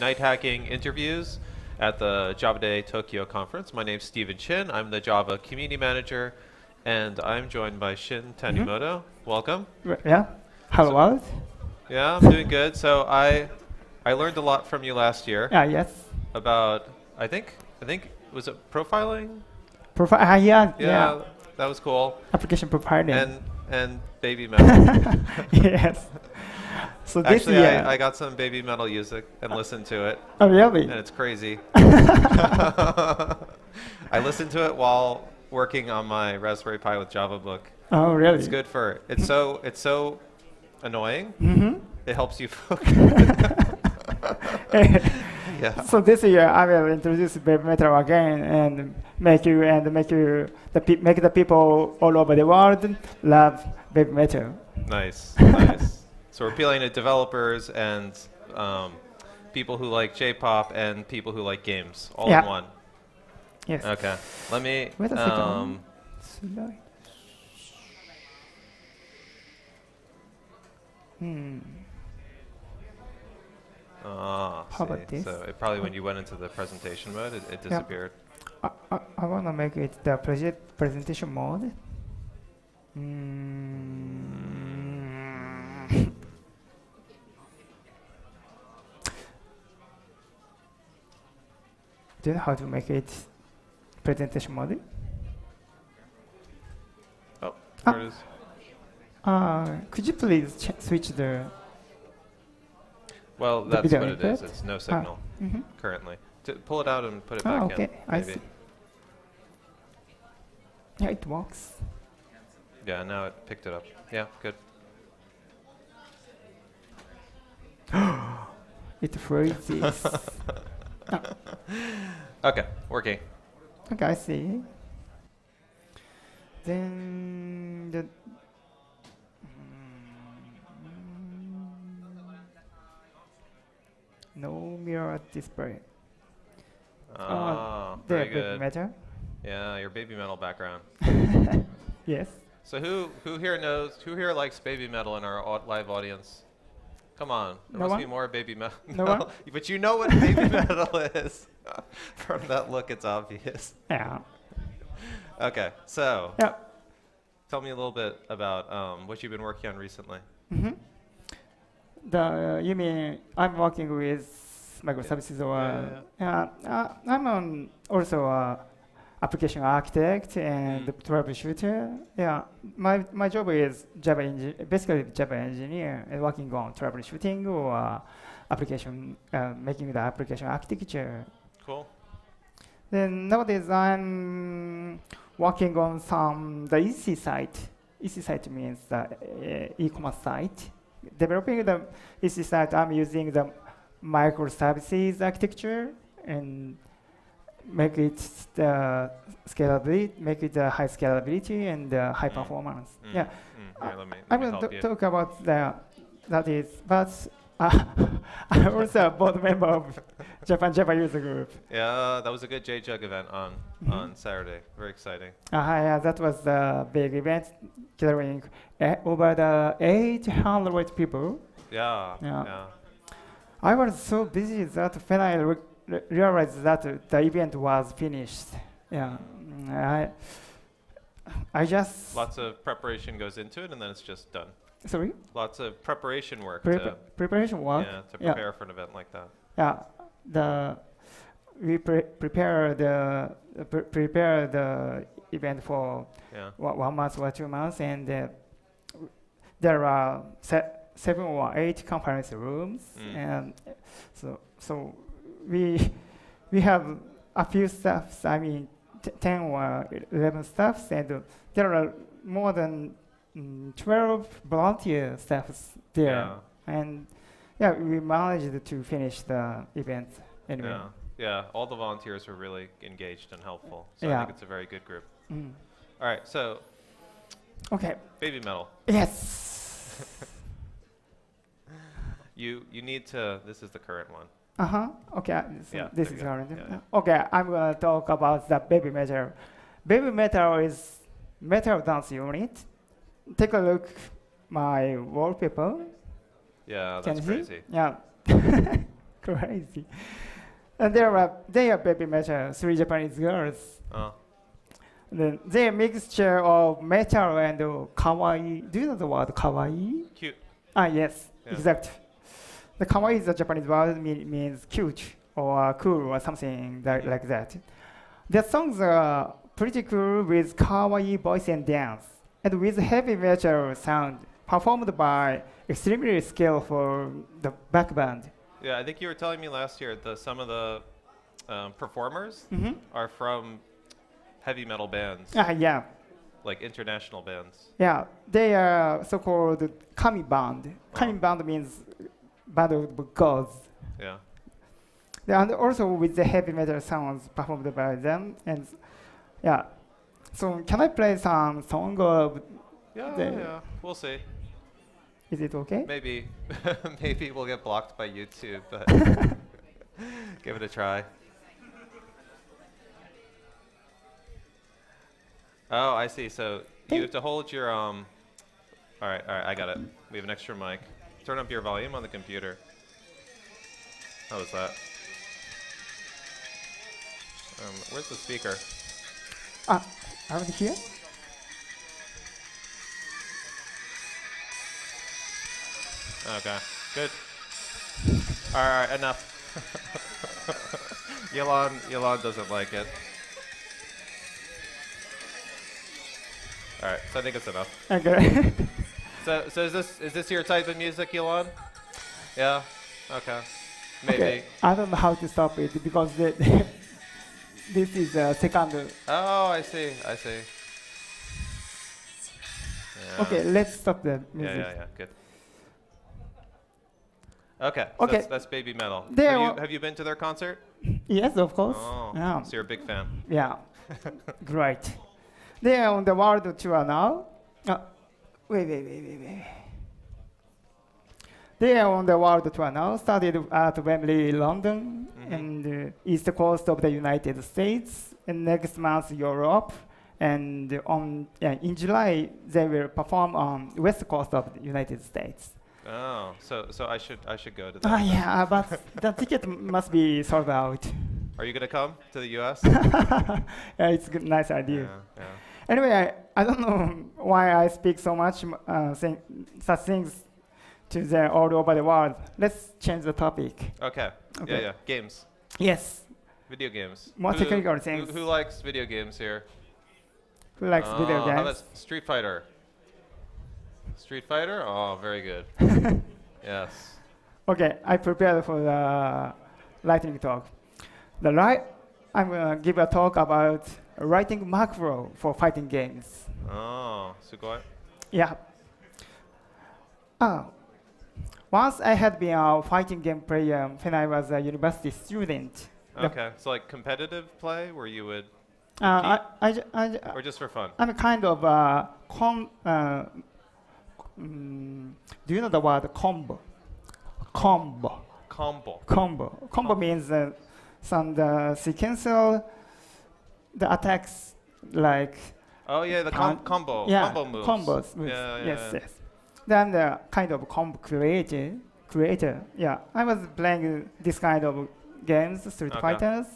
night hacking interviews at the Java Day Tokyo conference. My name's Stephen Chin. I'm the Java community manager, and I'm joined by Shin Tanimoto. Welcome. R- Yeah. Hello, So- world. Yeah, I'm doing good. So I I learned a lot from you last year Yeah, yes. about I think I think was it profiling? Profi- uh, yeah, Yeah, yeah, that was cool. Application profiling. And and baby metal. yes. So this Actually, year. I, I got some baby metal music and listened to it, oh, really? and it's crazy. I listened to it while working on my Raspberry Pi with Java book. oh, really? It's good for it's so it's so annoying. Mm-hmm. It helps you focus. yeah. So this year I will introduce baby metal again and make you and make you the pe- make the people all over the world love baby metal. Nice, nice. So we're appealing to developers and um, people who like J-pop and people who like games, all Yeah. in one. Yes. Okay. Let me. A second. Um, Slide. Hmm. ah, see. So it probably when you went into the presentation mode, it, it disappeared. I, I, I want to make it the project presentation mode. Mm. Do you know how to make it presentation mode? Oh, Ah. there it is. Uh, could you please ch- switch the? Well, the that's what it is. input? It's no signal Mm-hmm. currently. To pull it out and put it Ah, back okay. in. I see. Yeah, it works. Yeah, now it picked it up. Yeah, good. It freezes. Okay, working. Okay, I see. Then the no mirror display. Ah, The very big good. matter. Yeah, your baby metal background. Yes. So who who here knows who here likes baby metal in our live audience? Come on, there No must be one? more baby metal. No one? but you know what baby metal is. From that look, it's obvious. Yeah. Okay, so Yeah. tell me a little bit about um, what you've been working on recently. Mm -hmm. The you mean I'm working with microservices or Yeah, yeah, uh, I'm on also a application architect and Mm. troubleshooter. Yeah, my my job is Java engi- basically Java engineer and working on troubleshooting or uh, application uh, making the application architecture. Cool. Then nowadays I'm working on some the EC site. EC site means the uh, e-commerce site. Developing the EC site, I'm using the microservices architecture and make it the scalability, make it the high scalability and uh, high Mm. performance. Mm, Yeah, Mm, let me, going to talk about the that is, but uh, I'm also a board member of Japan Java user group. Yeah, that was a good JJUG event on Mhm. on Saturday. Very exciting. Uh, yeah, that was the big event gathering uh, over the 800 people. Yeah. Yeah. yeah. I was so busy that when I re- re- realized that uh, the event was finished, yeah, I, I just Lots of preparation goes into it, and then it's just done. sorry Lots of preparation work preparation work. yeah, to yeah. prepare for an event like that. Yeah, the we pre- prepare the pre- prepare the event for Yeah. one, one month or two months, and uh, there are se- seven or eight conference rooms, Mm. and so so we we have a few staffs. I mean, t- ten or eleven staffs, and uh, there are more than mm, twelve volunteer staffs there, Yeah. and yeah, we managed to finish the event anyway. Yeah. Yeah. All the volunteers were really engaged and helpful. So I think it's a very good group. Mm. All right. So Okay. baby metal. Yes. You you need to. This is the current one. Uh huh. Okay. uh, So Yeah, this is current. Yeah, Uh, Okay. I'm gonna talk about the baby metal. Baby metal is metal dance unit. Take a look my wallpaper. Yeah, Can that's see? crazy. Yeah. crazy. And there are they are baby metal, three Japanese girls. Oh, Then they are mixture of metal and uh, kawaii. Do you know the word kawaii? cute. Ah, yes, Yeah. exact. The kawaii is a Japanese word mean, means cute or cool or something that, like that. The songs are pretty cool with kawaii voice and dance, and with heavy metal sound performed by extremely skillful the back band. Yeah, I think you were telling me last year that some of the um, performers hmm are from heavy metal bands, Ah, yeah, like international bands. yeah. They are so-called kami band. Kami Oh. band means band of gods. Yeah. and also with the heavy metal sounds performed by them and yeah so can i play some song of Yeah, yeah. We'll see. is it okay Maybe, maybe we'll get blocked by YouTube, but give it a try. Oh, I see. So you have to hold your um. All right, all right. I got it. We have an extra mic. Turn up your volume on the computer. How was that? Um, where's the speaker? ah around here Okay, good. All right, enough. Yolande, Yolande doesn't like it. All right, so I think it's enough. okay So, so is this is this your type of music, Elon? Yeah. Okay. Maybe. okay i don't know how to stop it because the, this is a second Oh, I see. I see. Yeah. okay let's stop the music yeah, yeah. yeah. Good. Okay. So Okay. That's, that's baby metal. Have you, have you been to their concert? yes of course Oh. yeah So you're a big fan. yeah great they are on the world tour now uh, wait wait wait wait wait They are on the world tour now, started at Wembley, London, Mhm. and uh, east coast of the United States, and next month Europe, and on yeah, in July they will perform on west coast of the United States. Oh, so so I should I should go to that. Ah yeah, but the ticket must be sold out. Are you gonna come to the U.S.? yeah, it's a nice idea. yeah, yeah. Anyway, I, I don't know why I speak so much uh, thing, such things to the all over the world. Let's change the topic. Okay. Okay. Yeah, yeah. Games, Yes. video games. More Who- technical who- things. Who, likes video games here? Who likes video Oh, How about games? Street Fighter? Street Fighter? Oh, very good. yes. Okay, I prepared for the lightning talk. The light, I'm gonna give a talk about writing macro for fighting games. Oh, sugoi. Yeah. Ah, once I had been a fighting game player when I was a university student. Okay, so like competitive play where you would, Uh, I, I, I, or just for fun? I'm kind of uh, com. Uh, mm, do you know the word combo? Combo. Combo. Combo. Combo means uh, some the sequential the attacks like Oh yeah, the com- combo. yeah Combo moves. combos. moves. Yeah, yeah, yes, yes. Then the kind of combo creator. Creator. Yeah, I was playing this kind of games, Street Okay. Fighters.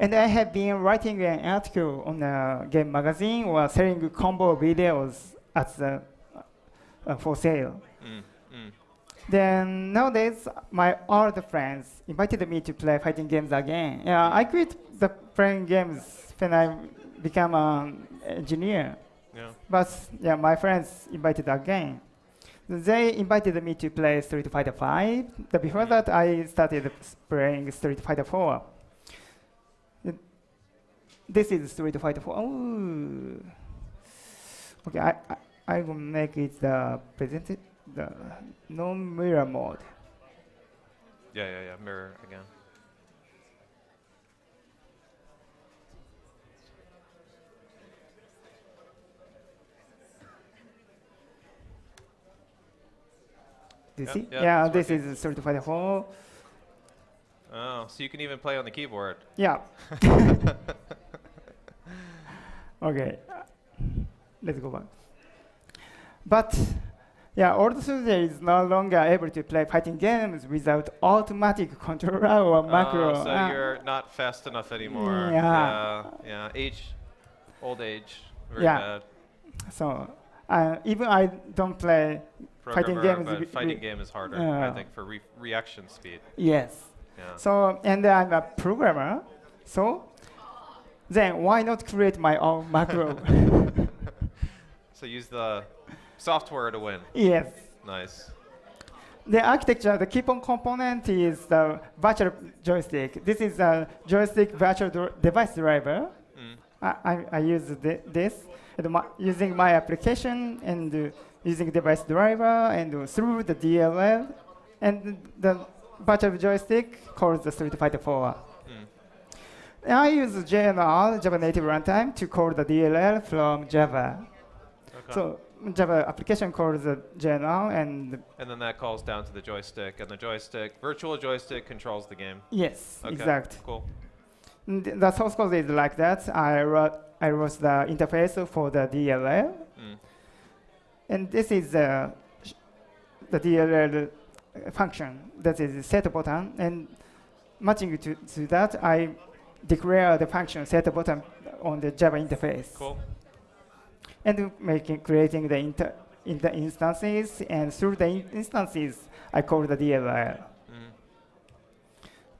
And I have been writing an article on a game magazine or selling combo videos at the, uh, for sale. Mm, mm. Then nowadays, my old friends invited me to play fighting games again. Yeah, I quit the playing games when I became an engineer. Yeah. But yeah, my friends invited again. They invited me to play Street Fighter 5. The before mm. that, I started playing Street Fighter 4. This is Street Fighter 4. Oh. Okay, I, I, I will make it uh, the present the no mirror mode. Yeah, yeah, yeah. Mirror again. Do you Yeah, see? yeah, Yeah, this working. is Fighter 4. Oh, so you can even play on the keyboard. Yeah. okay, let's go back. But Yeah, old soldier is no longer able to play fighting games without automatic controller or macro. Oh, so Uh, you're not fast enough anymore. Yeah. Yeah. yeah. Age, old age, very Yeah. bad. so uh, even I don't play. Fighting Programmer, game is but fighting game is harder. I think, for re- reaction speed. Yes. Yeah. So and I'm a programmer. So then why not create my own macro? so use the software to win. yes. Nice. The architecture, the keep-on component is the virtual joystick. This is a joystick virtual device driver. Mm. I, I, I use thi- this my, using my application and uh, using device driver and uh, through the DLL and the virtual joystick calls the Street Fighter 4. Mm. I use JNR, Java Native Runtime, to call the DLL from Java. Okay. So Java application calls the JNR and and then that calls down to the joystick, and the joystick, virtual joystick, controls the game. yes, Okay. exact. Cool. And The source code is like that. I wrote, I wrote the interface for the DLL. Mm. And this is uh, the DLL function that is set button. And matching to, to that, I declare the function set button on the Java interface. Cool. And making creating the inter, inter instances. And through the in- instances, I call the DLL. Mm.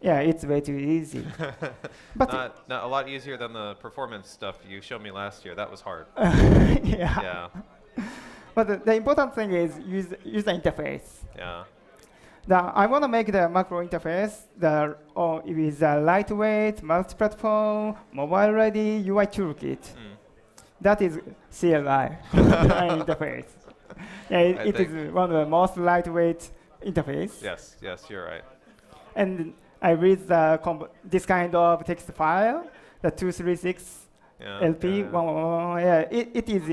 Yeah, it's way too easy. but Not, not a lot easier than the performance stuff you showed me last year. That was hard. yeah. yeah. But the, the important thing is use, user interface. Yeah. Now, I want to make the macro interface the, or with a lightweight, multi-platform, mobile-ready UI toolkit. Mm. That is CLI interface. Yeah, it, it is one of the most lightweight interface. Yes. Yes. You're right. And I read the this kind of text file, the 236 Yeah. LP. yeah. one- yeah, it, it is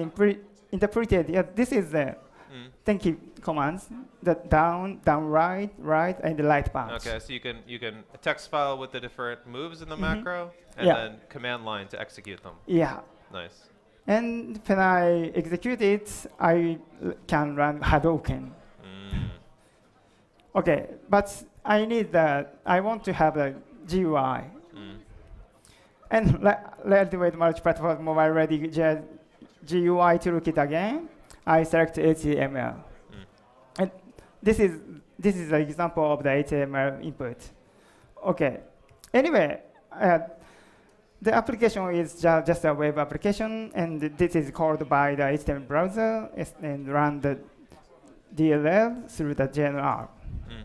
interpreted. Yeah, this is the Mm. thank you commands the down down right right and the light punch Okay, so you can you can text file with the different moves in the Mhm. macro, and Yeah. then command line to execute them. yeah Nice. And when i execute it i can run hadouken Mm. okay but i need the i want to have a gui Mm. and lightweight multi-platform mobile ready gui toolkit again i select html Mm. and this is this is an example of the html input okay anyway uh, the application is ju- just a web application and this is called by the html browser is- and run the dll through the JNR Mm.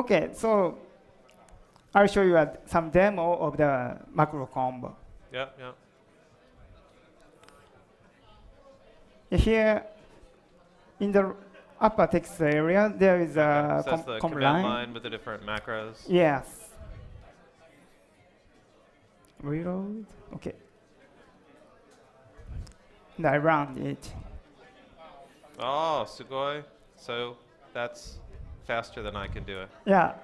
okay so i'll show you uh, some demo of the macro combo Yeah. Yeah. Here, in the upper text area, there is a so com- the command line. line with the different macros. Yes. Reload. Okay. And I run it. Oh, Sugoi. So that's faster than I can do it. Yeah.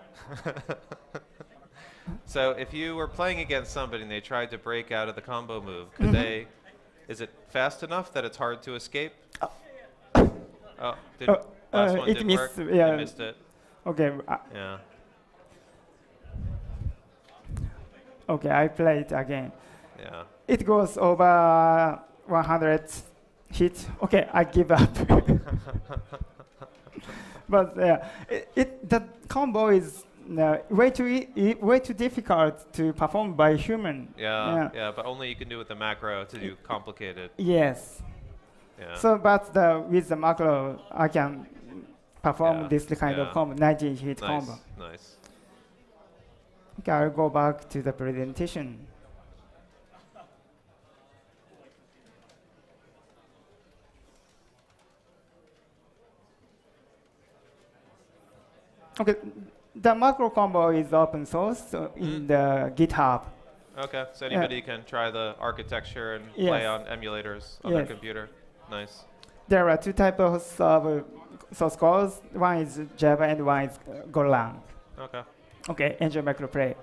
So if you were playing against somebody and they tried to break out of the combo move, could Mhm. they? Is it fast enough that it's hard to escape? Oh. Oh, did, Oh, last uh, one it didn't missed, work. yeah. You missed it. Okay. Uh, Yeah. Okay. I play it again. Yeah. It goes over 100 hit. Okay. I give up. but yeah, it, it the combo is uh, way too e- way too difficult to perform by human. Yeah, Yeah. yeah, but only you can do with the macro to do complicated. Yes. Yeah. So, but the, with the macro, I can perform Yeah, this kind of combo, 90 hit nice, combo. nice. Okay, I'll go back to the presentation. Okay, the macro combo is open source so in Mm. the GitHub. Okay, so anybody can try the architecture and Yes. play on emulators on their computer. Nice. There are two types of source codes. One is Java and one is Golang. Okay. Okay, enjoy macro play.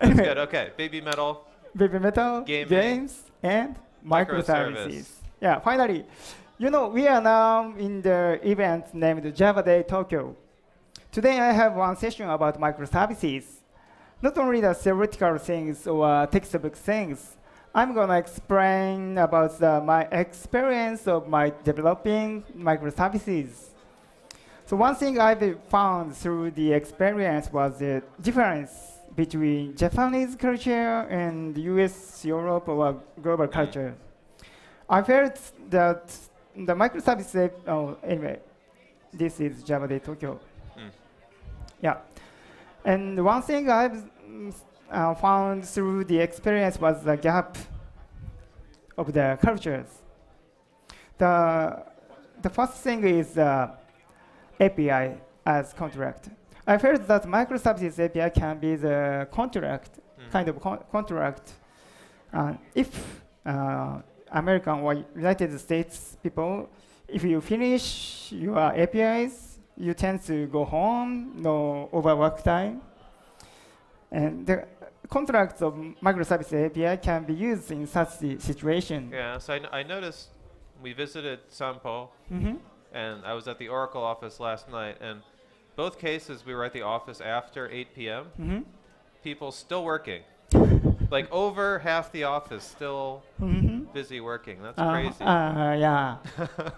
That's good. Okay, Baby Metal. Baby Metal, Gaming. games, and Microservice. microservices. Yeah, finally, You know, we are now in the event named Java Day Tokyo. Today I have one session about microservices. Not only the theoretical things or textbook things, I'm going to explain about the, my experience of my developing microservices. So one thing I've found through the experience was the difference between Japanese culture and US, Europe, or global culture. I felt that the microservice, oh, anyway, this is Java Day Tokyo. Mm. Yeah. And one thing I've uh, found through the experience was the gap of the cultures. The, the first thing is uh, API as contract. I felt that microservices API can be the contract, Mm. kind of con- contract. Uh, if uh, American or United States people, if you finish your APIs, you tend to go home, no overwork time. And the contracts of microservice API can be used in such si- situation. Yeah, so I, n- I noticed we visited Sampo Mhm. And I was at the Oracle office last night, and both cases we were at the office after 8 p.m. Mhm. People still working. like over half the office still Mhm. busy working. That's Uh, crazy. uh, yeah.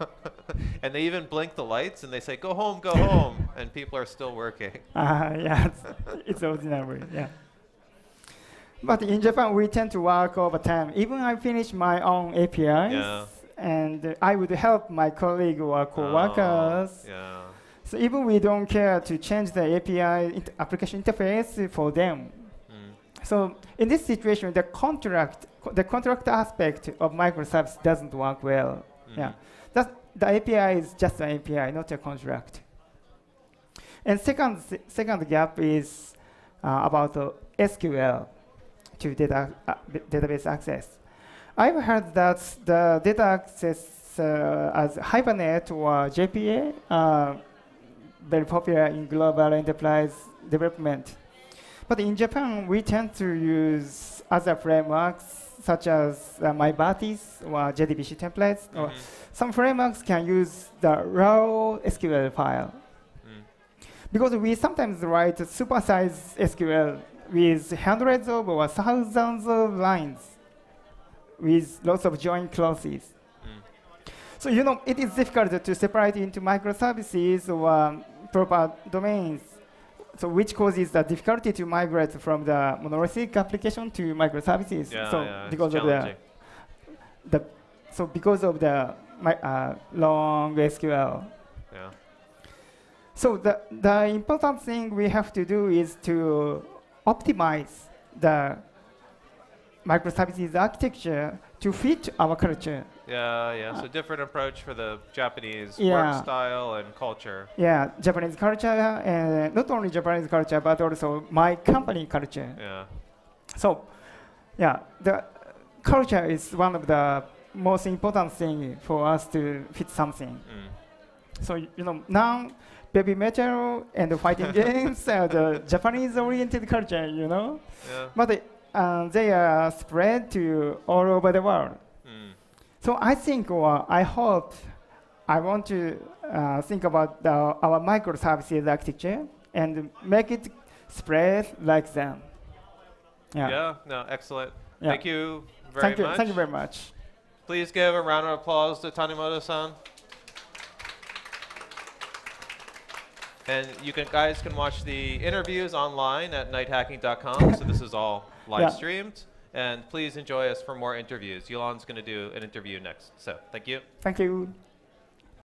and they even blink the lights and they say, go home, go home. And people are still working. Uh, yeah, it's, it's ordinary, yeah. But in Japan, we tend to work over time. Even I finish my own APIs, Yeah. And I would help my colleague or coworkers. Oh, yeah. So even we don't care to change the API int- application interface for them. Mm. So in this situation, the contract, co- the contract aspect of microservice doesn't work well. Yeah. Mhm. That, the API is just an API, not a contract. And second, second gap is uh, about uh, SQL to data, uh, b- database access. I've heard that the data access uh, as Hibernate or JPA are very popular in global enterprise development. But in Japan, we tend to use other frameworks such as uh, MyBatis or JDBC templates or Mhm. some frameworks can use the raw SQL file Mm. because we sometimes write a supersized SQL with hundreds of or thousands of lines with lots of join clauses. Mm. So you know it is difficult to separate into microservices or um, proper domains. So which causes the difficulty to migrate from the monolithic application to microservices. Yeah, so yeah, because of the the so because of the uh, long SQL. Yeah. So the the important thing we have to do is to optimize the microservices architecture to fit our culture. Yeah, yeah. So different approach for the Japanese Yeah. work style and culture. Yeah, Japanese culture, and not only Japanese culture, but also my company culture. Yeah. So, yeah, the culture is one of the most important thing for us to fit something. Mm. So you know now, baby metal and fighting games are the Japanese-oriented culture, you know. Yeah. But uh, they are spread to all over the world. Mm. So I think, or I hope, I want to uh, think about the, our microservices architecture and make it spread like them. Yeah. Yeah. No, excellent. Yeah. Thank you very Thank you. much. Thank you very much. Please give a round of applause to Tanimoto-san. And you can guys can watch the interviews online at nighthacking.com. so this is all live Yeah. streamed. And please enjoy us for more interviews. Yolande's going to do an interview next. So thank you. Thank you.